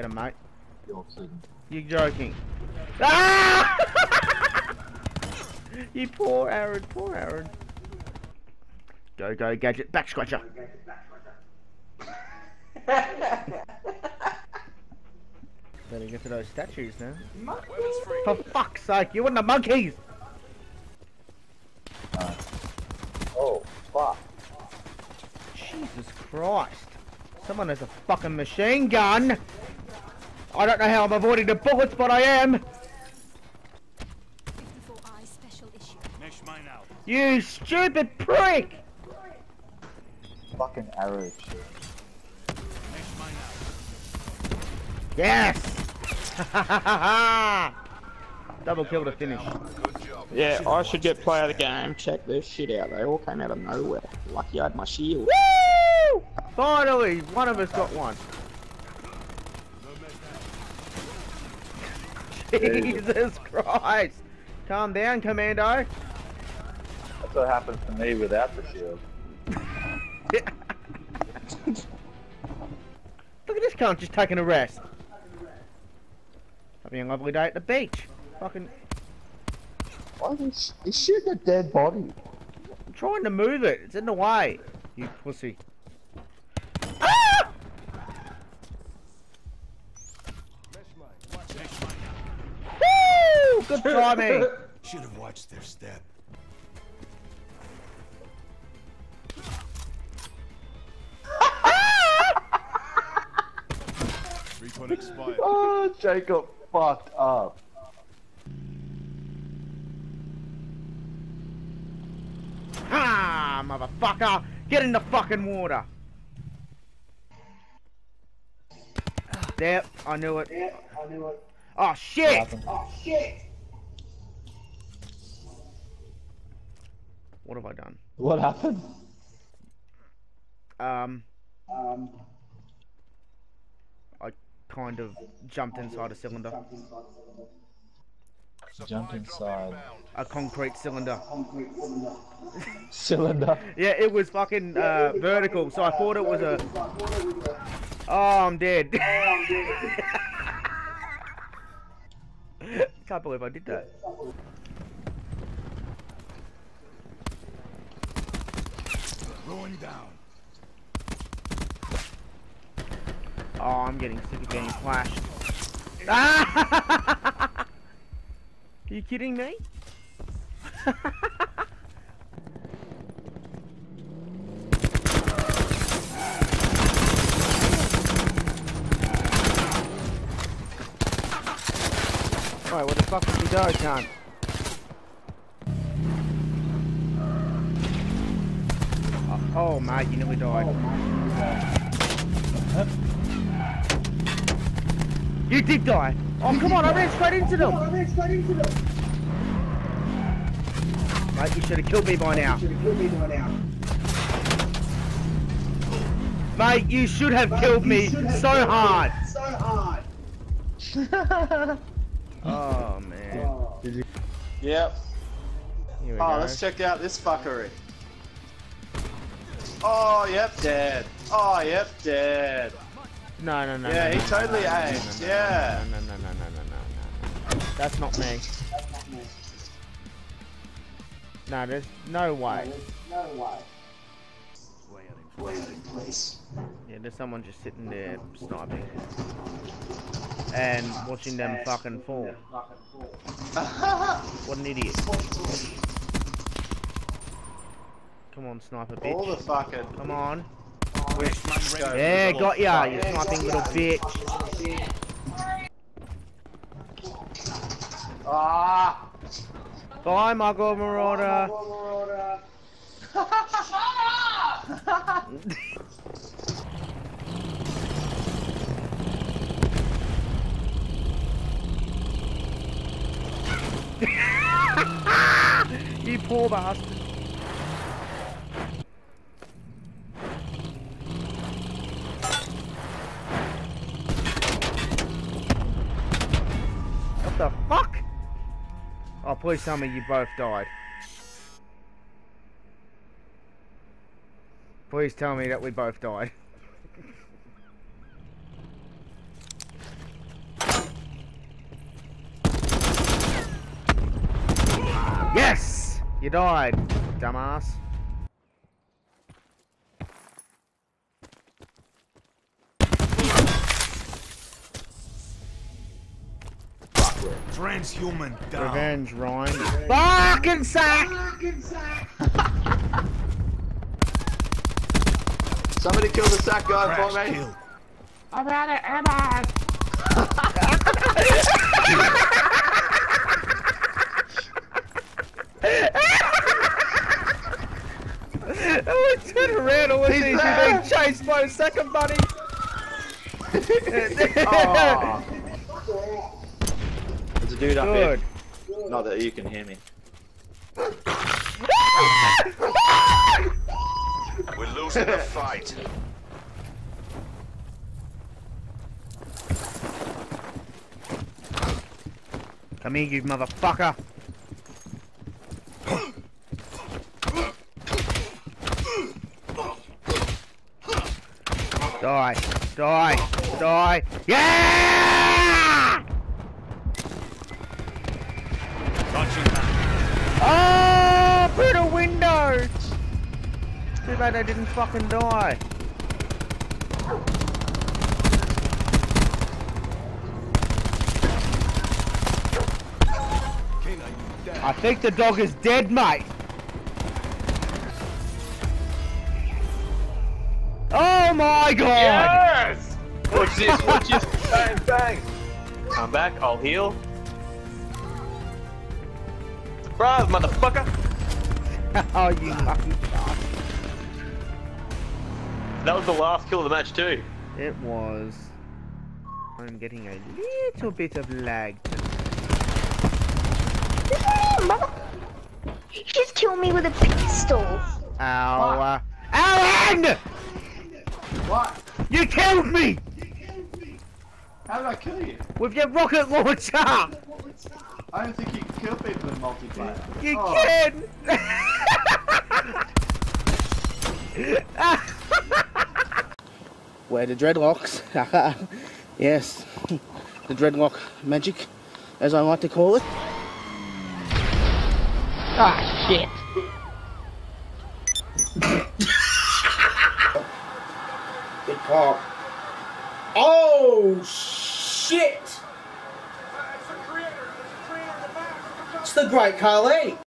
Get him, mate. You're joking. Ah! you poor Aaron, poor Aaron. Go, go, gadget, back scratcher. Better get to those statues now. For fuck's sake, you want the monkeys! Oh, fuck. Jesus Christ. Someone has a fucking machine gun! I don't know how I'm avoiding the bullets, but I am! 54i special issue. Mesh mine out. You stupid prick! Fucking arrow shit. Mesh mine out. Yes! Double kill to finish. Yeah, I should get play of the game. Check this shit out. They all came out of nowhere. Lucky I had my shield. Woo! Finally, one of us got one. Jesus Christ! Calm down, Commando. That's what happens to me without the shield. Look at this cunt just taking a rest. Having a lovely day at the beach. Fucking Why is he's shooting a dead body? I'm trying to move it. It's in the way. You pussy. Ah! Woo! Good. Should have watched their step. Recon expired. Oh, Jacob fucked up. Ah, motherfucker! Get in the fucking water. There, I knew it. There, I knew it. Oh shit! Oh shit! What have I done? What happened? Um, Um. I kind of jumped inside a cylinder, Jumped inside. a concrete cylinder. Cylinder. Yeah, it was fucking uh, vertical, so I thought it was a. Oh, I'm dead. Can't believe I did that. Down. Oh, I'm getting sick of getting flashed. Ah! Are you kidding me? Alright, where the fuck did you go, cunt? Oh, oh, mate, you nearly died. Oh, you did die! Oh, come on, I ran straight into them! Mate, you should have killed me by now. Mate, you should have killed me so hard! Oh, man. Oh. Yep. Oh, go. let's check out this fuckery. Oh, yep, dead. Oh, yep, dead. No, no, no. Yeah, no, he no, totally no, aimed, no, no, yeah. No, no, no, no, no, no, no, no. That's not me. No, there's no way. No, way. Waiting, please. Yeah, there's someone just sitting there sniping. And watching them fucking fall. What an idiot. Come on, sniper All the fucking. Come on. Wish go Yeah, got ya, fuck. you sniping little bitch. Ah! Bye, Muggle Marauder. you poor bastard. please tell me you both died. Please tell me that we both died. yes! You died, dumbass. Transhuman down. Revenge, Ryan. Fucking sack! Somebody kill the sack guy for Crash me. kill. I turned around and was He's easy there. being chased by a second buddy. Oh. There's a dude up Good. here. Not that you can hear me. We're losing the fight. Come here, you motherfucker. Die, die, die. Yeah! Oh, through the window. Too bad I didn't fucking die. I think the dog is dead, mate. Oh my god! Yes! Watch this, watch this. Bang, bang. Come back, I'll heal. Surprise, motherfucker! oh, you lucky bastard. That was the last kill of the match too. It was. I'm getting a little bit of lag. Mother... He just killed me with a pistol. Ow. uh, Alan! What? You killed me! How did I kill you? With your rocket launcher! I don't think you can kill people in multiplayer. You Oh. can! where the dreadlocks, yes, the dreadlock magic, as I like to call it. Ah, shit. Good call. Oh shit! The Great Khali.